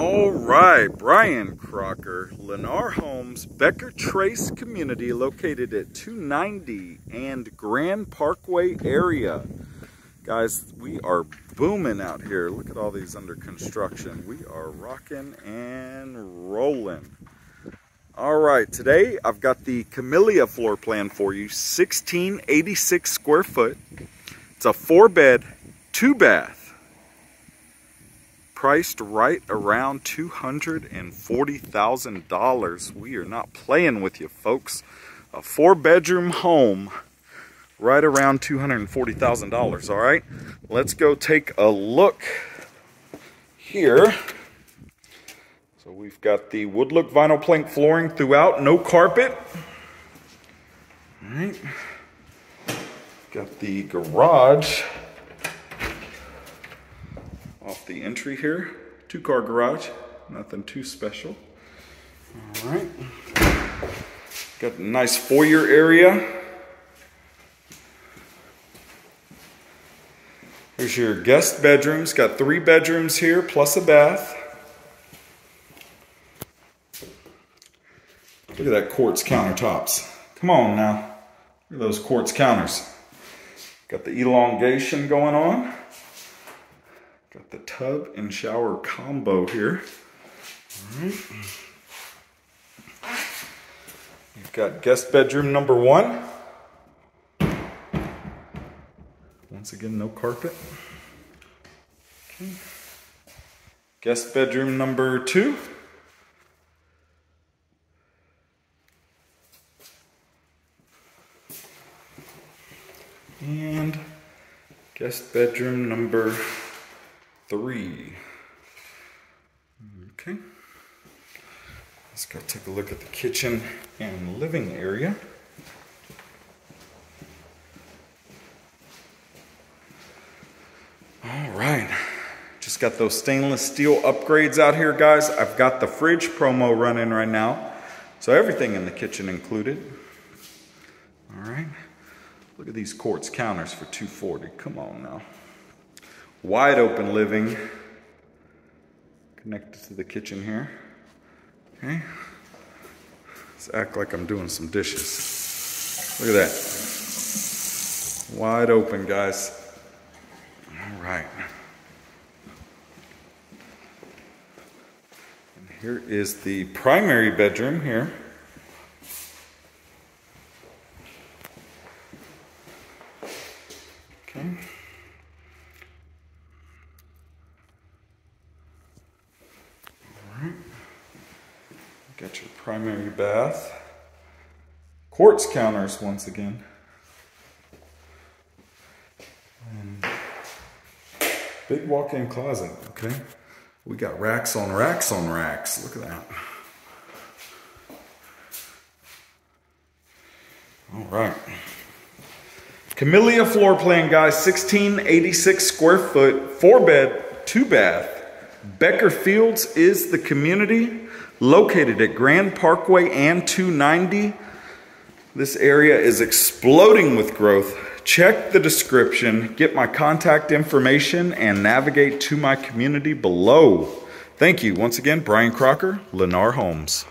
All right, Brian Crocker, Lennar Homes, Becker Trace Community, located at 290 and Grand Parkway area. Guys, we are booming out here. Look at all these under construction. We are rocking and rolling. All right, today I've got the Camellia floor plan for you, 1686 square foot. It's a four bed, two bath priced right around $240,000. We are not playing with you, folks. A four bedroom home right around $240,000, all right? Let's go take a look here. So we've got the wood look vinyl plank flooring throughout, no carpet. All right. Got the garage off the entry here. Two car garage, nothing too special. All right. Got a nice foyer area. Here's your guest bedrooms. Got three bedrooms here plus a bath. Look at that quartz countertops. Come on now. Look at those quartz counters. Got the elongation going on. Got the tub and shower combo here. All right. You've got guest bedroom number one. Once again, no carpet. Okay. Guest bedroom number two. And guest bedroom number three. Okay. Let's go take a look at the kitchen and living area. All right. Just got those stainless steel upgrades out here, guys. I've got the fridge promo running right now. So everything in the kitchen included. All right. Look at these quartz counters for 240. Come on now wide open living connected to the kitchen here. Okay. Let's act like I'm doing some dishes. Look at that. Wide open, guys. All right. And here is the primary bedroom here. Okay. Got your primary bath. Quartz counters once again. And big walk-in closet, okay? We got racks on racks on racks. Look at that. All right. Camellia floor plan, guys. 1686 square foot, four bed, two bath. Becker Fields is the community located at Grand Parkway and 290. This area is exploding with growth. Check the description, get my contact information, and navigate to my community below. Thank you once again, Brian Crocker, Lennar Homes.